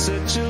such a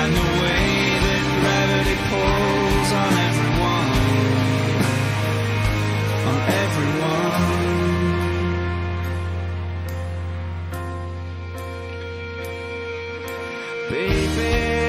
and the way that gravity pulls on everyone, on everyone. Baby.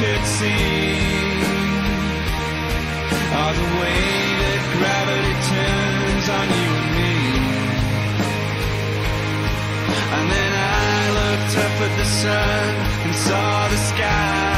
could see are the way that gravity turns on you and me. And then I looked up at the sun and saw the sky.